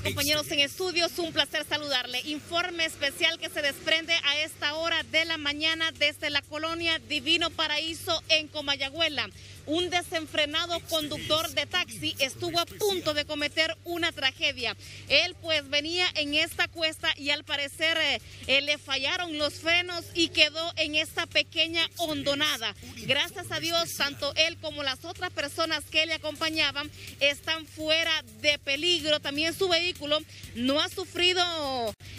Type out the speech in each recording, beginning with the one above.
compañeros en estudios, un placer saludarle. Informe especial que se desprende a esta hora de la mañana desde la colonia Divino Paraíso en Comayagüela. Un desenfrenado conductor de taxi estuvo a punto de cometer una tragedia. Él pues venía en esta cuesta y al parecer eh, eh, le fallaron los frenos y quedó en esta pequeña hondonada. Gracias a Dios, tanto él como las otras personas que le acompañaban están fuera de peligro. También su vehículo no ha sufrido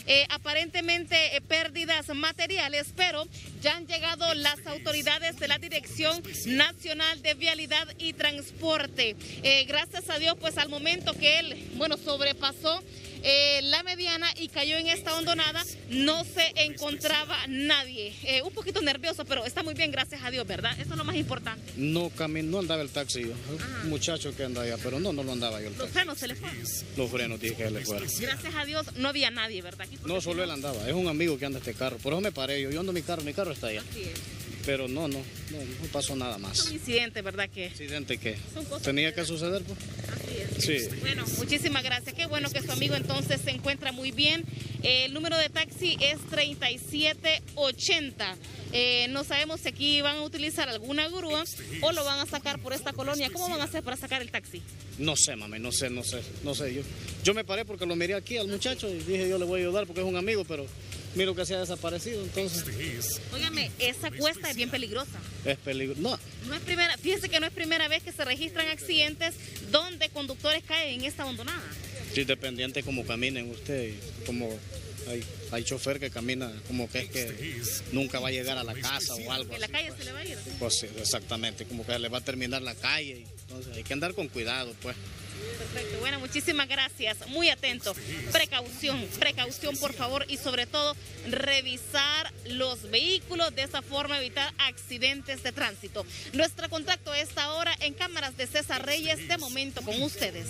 eh, aparentemente pérdidas materiales, pero ya han llegado las autoridades de la Dirección Nacional de Vialidad y Transporte. Eh, gracias a Dios, pues al momento que él, bueno, sobrepasó eh, la mediana y cayó en esta hondonada, no se encontraba nadie. Eh, un poquito nervioso, pero está muy bien, gracias a Dios, ¿verdad? Eso es lo más importante. No, no andaba el taxi, un muchacho que andaba allá, pero no, no lo andaba yo. ¿Los frenos se le fueron? Los frenos dije que le fueron. Gracias a Dios no había nadie, ¿verdad? no, solo él andaba, es un amigo que anda este carro, por eso me paré yo, yo ando mi carro, mi carro está allá. Pero no, no, no, no pasó nada más. un incidente, ¿verdad que? ¿Incidente qué? ¿Tenía que suceder? Pues? Sí. Bueno, muchísimas gracias. Qué bueno que su amigo entonces se encuentra muy bien. el número de taxi es 3780. Eh, no sabemos si aquí van a utilizar alguna grúa o lo van a sacar por esta colonia. ¿Cómo van a hacer para sacar el taxi? No sé, mami, no sé, no sé, no sé. Yo, yo me paré porque lo miré aquí al muchacho y dije yo le voy a ayudar porque es un amigo, pero miro que se ha desaparecido, entonces... Óigame, esa cuesta es bien peligrosa. Es peligrosa, no. No es primera, fíjese que no es primera vez que se registran accidentes donde conductores caen en esta abandonada. Sí, dependiente como caminen usted, como hay, hay chofer que camina como que es que nunca va a llegar a la casa o algo. En la calle se le va a ir. Pues sí, exactamente, como que le va a terminar la calle, entonces hay que andar con cuidado, pues. Perfecto, bueno, muchísimas gracias. Muy atento. Precaución, precaución por favor y sobre todo revisar los vehículos, de esa forma evitar accidentes de tránsito. Nuestro contacto a esta hora en cámaras de César Reyes, de momento con ustedes.